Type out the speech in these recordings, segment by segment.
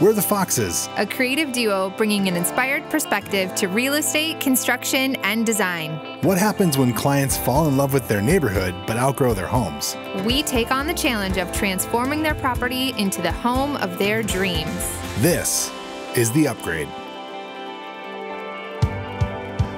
We're the Foxes, a creative duo bringing an inspired perspective to real estate, construction, and design. What happens when clients fall in love with their neighborhood but outgrow their homes? We take on the challenge of transforming their property into the home of their dreams. This is The Upgrade.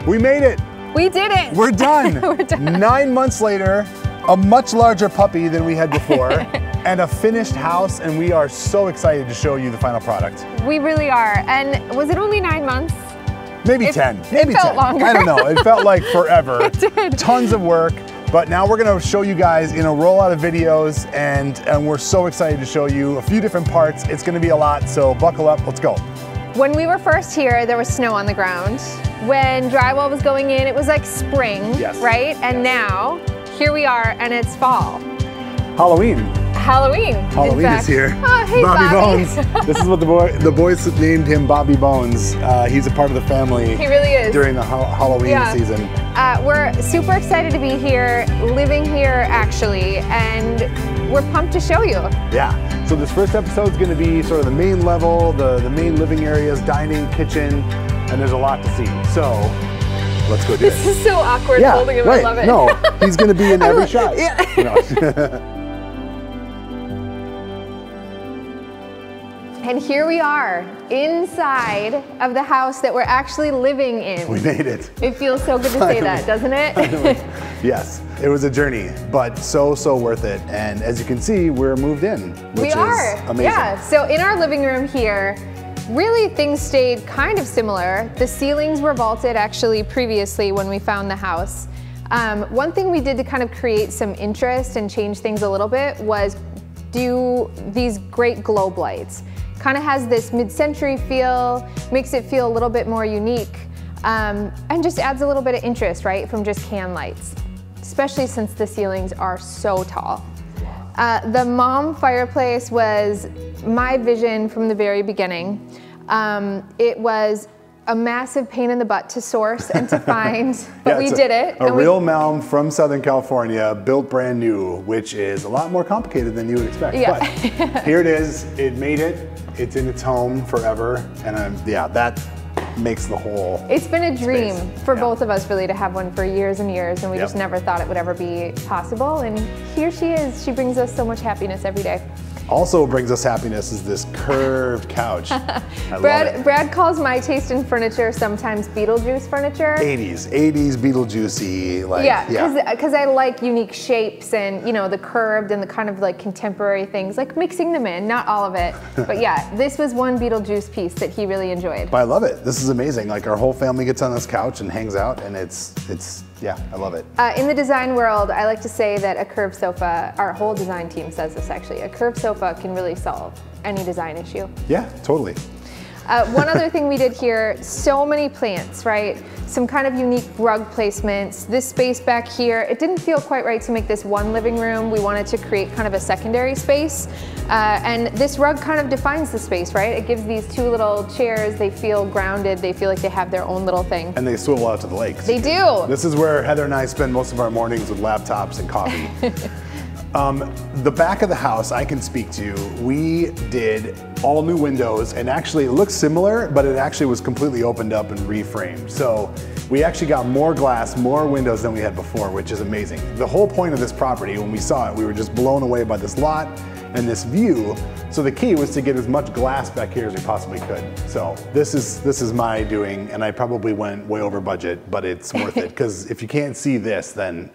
We made it. We did it. We're done. We're done. Nine months later, a much larger puppy than we had before, and a finished house, and we are so excited to show you the final product. We really are. And was it only nine months? Maybe It- 10. it Maybe felt 10. longer. I don't know. It felt like forever. It did. Tons of work. But now we're gonna show you guys in a rollout of videos and, and we're so excited to show you a few different parts. It's gonna be a lot, so buckle up, let's go. When we were first here, there was snow on the ground. When drywall was going in, it was like spring, Yes. right? And now, here we are, and it's fall. Halloween. Halloween. Halloween is here. Oh, hey, Bobby, Bobby. Bones. this is what the boy the boys named him Bobby Bones. Uh, he's a part of the family He really is. during the ha- Halloween Yeah. season. Uh, we're super excited to be here, living here actually, and we're pumped to show you. Yeah. So this first episode is going to be sort of the main level, the the main living areas, dining, kitchen, and there's a lot to see. So let's go do This it. is so awkward Yeah, holding him. right. I love it. No, he's going to be in every shot. Yeah. And here we are, inside of the house that we're actually living in. we made it. It feels so good to say that, doesn't it? Yes, it was a journey, but so so worth it. And as you can see, we're moved in, which we is are. amazing. Yeah. So in our living room here, really things stayed kind of similar. The ceilings were vaulted actually previously when we found the house. Um, one thing we did to kind of create some interest and change things a little bit was do these great globe lights. Kind of has this mid-century feel, makes it feel a little bit more unique, um, and just adds a little bit of interest, right, from just can lights, especially since the ceilings are so tall. Uh, the Malm fireplace was my vision from the very beginning. Um, it was a massive pain in the butt to source and to find, but Yeah, we it's a- did it. A and we- real Malm from Southern California, built brand new, which is a lot more complicated than you would expect. Yeah. But here it is. It made it. It's in its home forever, and um, yeah, that makes the whole. It's been a dream space. for Yeah. both of us really to have one for years and years, and we Yep. just never thought it would ever be possible. And here she is. She brings us so much happiness every day. Also brings us happiness is this curved couch. I love Brad, it. Brad calls my taste in furniture sometimes Beetlejuice furniture. 80s, 80s Beetlejuicy, like yeah, because I like unique shapes and you know the curved and the kind of like contemporary things, like mixing them in, not all of it. but yeah, this was one Beetlejuice piece that he really enjoyed. But I love it. This is amazing. Like our whole family gets on this couch and hangs out, and it's it's yeah, I love it. Uh, in the design world, I like to say that a curved sofa, our whole design team says this actually, a curved sofa can really solve any design issue. Yeah, totally. Uh, one other thing we did here, so many plants, right? Some kind of unique rug placements. This space back here, it didn't feel quite right to make this one living room. We wanted to create kind of a secondary space. Uh, and this rug kind of defines the space, right? It gives these two little chairs, they feel grounded, they feel like they have their own little thing. And they swivel out to the lakes. They do. This is where Heather and I spend most of our mornings with laptops and coffee. um, the back of the house I can speak to, we did all new windows and actually it looks similar, but it actually was completely opened up and reframed. So we actually got more glass, more windows than we had before, which is amazing. The whole point of this property, when we saw it, we were just blown away by this lot and this view. So the key was to get as much glass back here as we possibly could. So this is this is my doing, and I probably went way over budget, but it's worth it because if you can't see this, then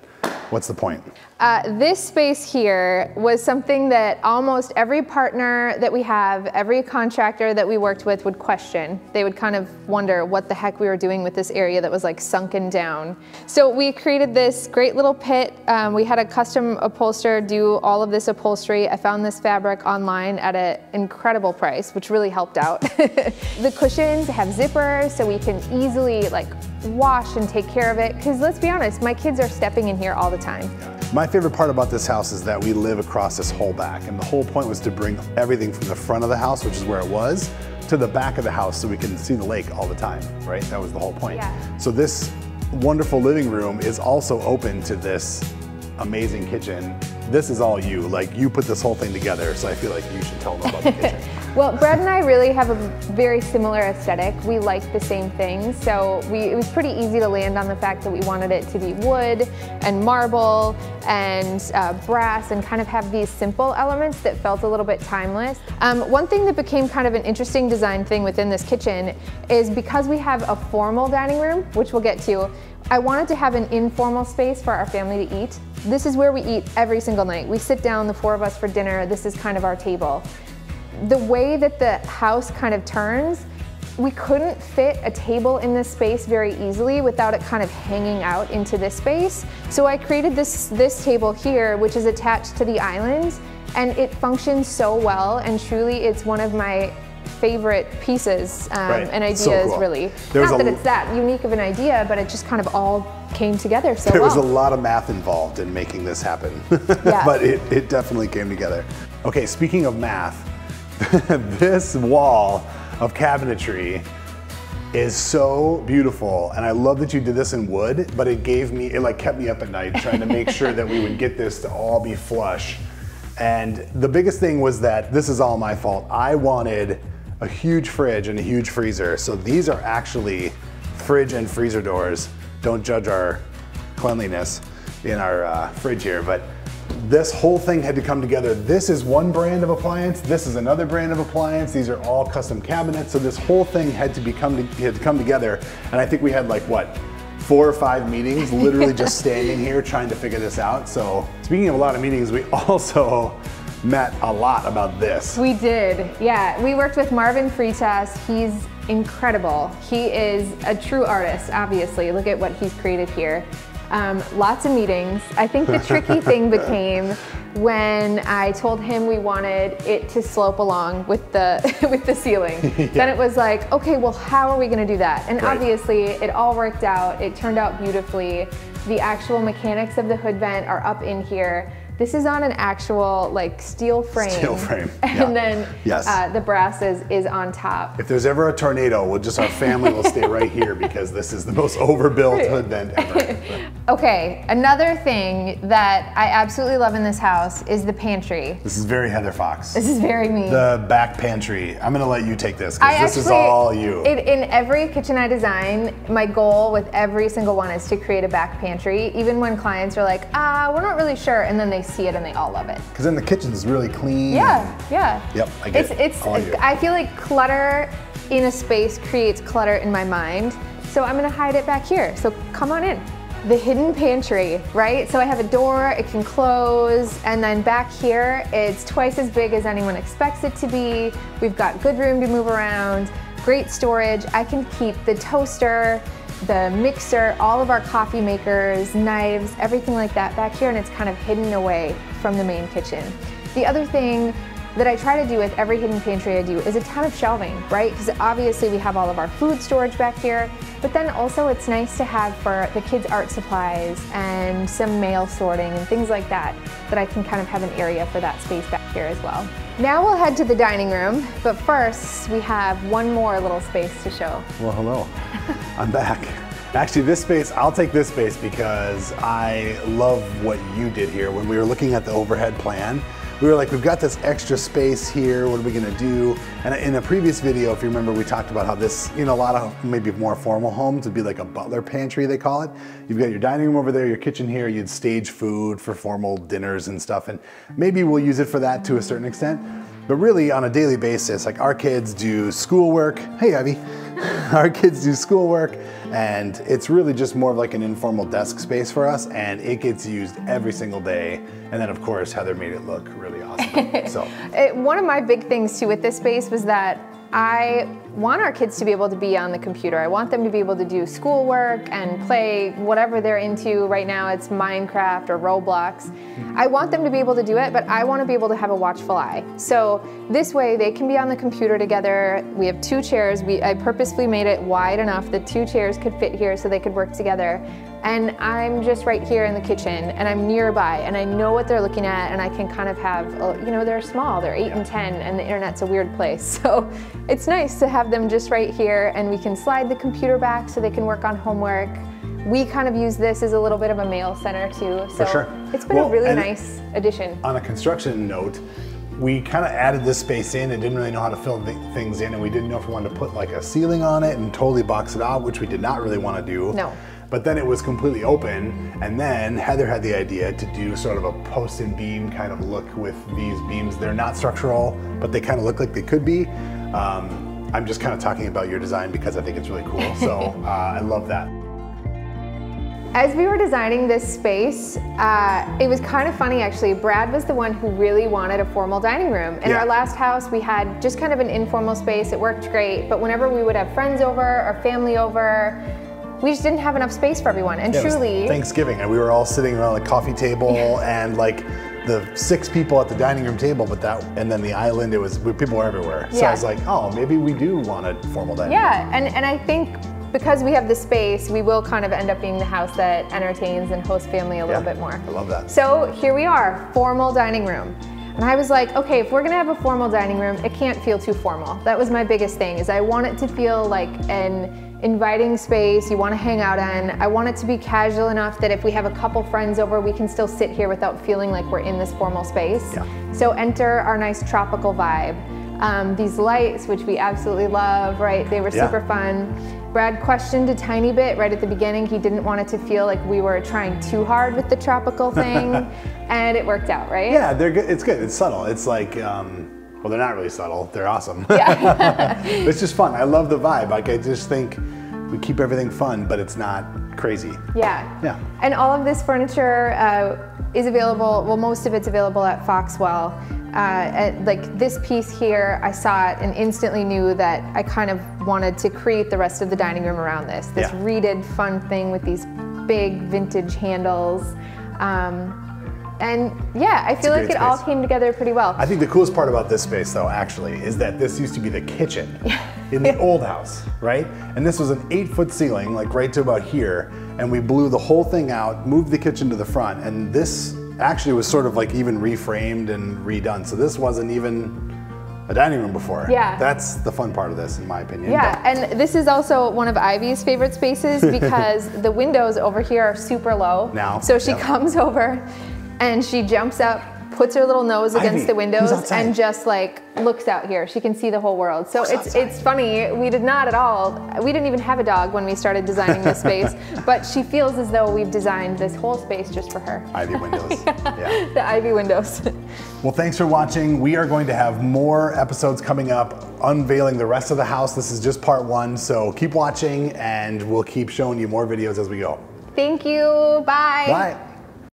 what's the point? Uh, this space here was something that almost every partner that we have, every contractor that we worked with would question. They would kind of wonder what the heck we were doing with this area that was like sunken down. So we created this great little pit. Um, we had a custom upholsterer do all of this upholstery. I found this fabric online at an incredible price, which really helped out. the cushions have zippers so we can easily like wash and take care of it. Because let's be honest, my kids are stepping in here all the time. My favorite part about this house is that we live across this whole back, and the whole point was to bring everything from the front of the house, which is where it was, to the back of the house so we can see the lake all the time, right? That was the whole point. Yeah. So this wonderful living room is also open to this amazing kitchen. This is all you, like you put this whole thing together, so I feel like you should tell them about the kitchen. Well, Brad and I really have a very similar aesthetic. We like the same things, so we, it was pretty easy to land on the fact that we wanted it to be wood and marble and uh, brass and kind of have these simple elements that felt a little bit timeless. Um, one thing that became kind of an interesting design thing within this kitchen is because we have a formal dining room, which we'll get to, I wanted to have an informal space for our family to eat. This is where we eat every single night. We sit down, the four of us for dinner, this is kind of our table the way that the house kind of turns, we couldn't fit a table in this space very easily without it kind of hanging out into this space. So I created this, this table here, which is attached to the island, and it functions so well, and truly it's one of my favorite pieces um, Right. and ideas So cool. really. There was Not that it's that unique of an idea, but it just kind of all came together so There well. was a lot of math involved in making this happen, Yeah. but it, it definitely came together. Okay, speaking of math, this wall of cabinetry is so beautiful and I love that you did this in wood, but it gave me, it like kept me up at night trying to make sure that we would get this to all be flush. And the biggest thing was that this is all my fault. I wanted a huge fridge and a huge freezer. So these are actually fridge and freezer doors. Don't judge our cleanliness in our uh, fridge here, but this whole thing had to come together. This is one brand of appliance. This is another brand of appliance. These are all custom cabinets. So this whole thing had to become had to come together. And I think we had like what four or five meetings, literally just standing here trying to figure this out. So speaking of a lot of meetings, we also met a lot about this. We did, yeah. We worked with Marvin Freitas. He's incredible. He is a true artist, obviously. Look at what he's created here. Um, lots of meetings. I think the tricky thing became when I told him we wanted it to slope along with the with the ceiling. Then it was like, okay, well, how are we going to do that? And Right. obviously, it all worked out. It turned out beautifully. The actual mechanics of the hood vent are up in here. This is on an actual like steel frame. Steel frame, And yeah. then Yes. uh, the brass is, is on top. If there's ever a tornado, we'll just our family will stay right here because this is the most overbuilt hood vent ever. Okay, another thing that I absolutely love in this house is the pantry. This is very Heather Fox. This is very me. The back pantry. I'm gonna let you take this because this is all you. In, in every kitchen I design, my goal with every single one is to create a back pantry, even when clients are like, ah, we're not really sure, and then they see it and they all love it. Because then the kitchen's really clean. Yeah, yeah. Yep, I get it's, it. It's, oh, All you. I feel like clutter in a space creates clutter in my mind. So I'm gonna hide it back here. So come on in. The hidden pantry, right? So I have a door, it can close, and then back here, it's twice as big as anyone expects it to be. We've got good room to move around, great storage. I can keep the toaster, the mixer, all of our coffee makers, knives, everything like that back here, and it's kind of hidden away from the main kitchen. The other thing that I try to do with every hidden pantry I do is a ton of shelving, right? Because obviously we have all of our food storage back here, but then also it's nice to have for the kids' art supplies and some mail sorting and things like that, that I can kind of have an area for that space back here as well. Now we'll head to the dining room, but first we have one more little space to show. Well, hello. I'm back. Actually, this space, I'll take this space because I love what you did here. When we were looking at the overhead plan, we were like, we've got this extra space here, what are we gonna do? And in a previous video, if you remember, we talked about how this, know, a lot of maybe more formal homes would be like a butler pantry, they call it. You've got your dining room over there, your kitchen here, you'd stage food for formal dinners and stuff, and maybe we'll use it for that to a certain extent. But really, on a daily basis, like our kids do schoolwork. Hey, Ivy. our kids do schoolwork, and it's really just more of like an informal desk space for us, and it gets used every single day. And then, of course, Heather made it look really awesome. so, It, one of my big things too with this space was that I want our kids to be able to be on the computer. I want them to be able to do schoolwork and play whatever they're into. Right now it's Minecraft or Roblox. I want them to be able to do it, but I want to be able to have a watchful eye. So this way they can be on the computer together. We have two chairs. We, I purposefully made it wide enough that two chairs could fit here so they could work together. And I'm just right here in the kitchen and I'm nearby and I know what they're looking at and I can kind of have, uh, you know, they're small, they're eight and 10 and the internet's a weird place. So it's nice to have them just right here and we can slide the computer back so they can work on homework. We kind of use this as a little bit of a mail center too. So sure. it's been Well, a really nice addition. on a construction note, we kind of added this space in and didn't really know how to fill th- things in, and we didn't know if we wanted to put like a ceiling on it and totally box it out, which we did not really want to do. No. But then it was completely open, and then Heather had the idea to do sort of a post and beam kind of look with these beams. They're not structural, but they kind of look like they could be. Um, I'm just kind of talking about your design because I think it's really cool. So uh, I love that. As we were designing this space, uh, it was kind of funny actually. Brad was the one who really wanted a formal dining room. In Yeah. our last house, we had just kind of an informal space. It worked great, but whenever we would have friends over or family over, we just didn't have enough space for everyone. And Yeah, it was truly, Thanksgiving, and we were all sitting around the coffee table and like the six people at the dining room table, but that and then the island. It was people were everywhere. So I was like, oh, maybe we do want a formal dining. room. yeah, and, and I think because we have the space, we will kind of end up being the house that entertains and hosts family a little Yeah, bit more. I love that. So here we are, formal dining room. And I was like, okay, if we're gonna have a formal dining room, it can't feel too formal. That was my biggest thing, is I want it to feel like an inviting space you wanna hang out in. I want it to be casual enough that if we have a couple friends over, we can still sit here without feeling like we're in this formal space. Yeah. So enter our nice tropical vibe. Um, these lights, which we absolutely love, right? They were Yeah. super fun. Brad questioned a tiny bit right at the beginning. He didn't want it to feel like we were trying too hard with the tropical thing, and it worked out, right? Yeah, they're good. It's good. It's subtle. It's like, um, well, they're not really subtle. They're awesome. it's just fun. I love the vibe. Like, I just think we keep everything fun, but it's not crazy. Yeah. Yeah. And all of this furniture uh, is available, well, most of it's available at Foxwell. Uh, at, like this piece here, I saw it and instantly knew that I kind of wanted to create the rest of the dining room around this. This Yeah. reeded fun thing with these big vintage handles. Um, and yeah, I feel like it all came together pretty well. I think the coolest part about this space, though, actually, is that this used to be the kitchen in the old house, right? And this was an eight foot ceiling, like right to about here. And we blew the whole thing out, moved the kitchen to the front, and this actually was sort of like even reframed and redone. So this wasn't even a dining room before. Yeah. That's the fun part of this, in my opinion. Yeah, and this is also one of Ivy's favorite spaces because the windows over here are super low. Now, So she yep. comes over and she jumps up, puts her little nose against Ivy, the windows and just like looks out here. She can see the whole world. So Who's it's outside? it's funny. We did not at all. We didn't even have a dog when we started designing this space, but she feels as though we've designed this whole space just for her. Ivy windows. yeah. The Ivy windows. Well, thanks for watching. We are going to have more episodes coming up unveiling the rest of the house. This is just part one, so keep watching and we'll keep showing you more videos as we go. Thank you. Bye. Bye.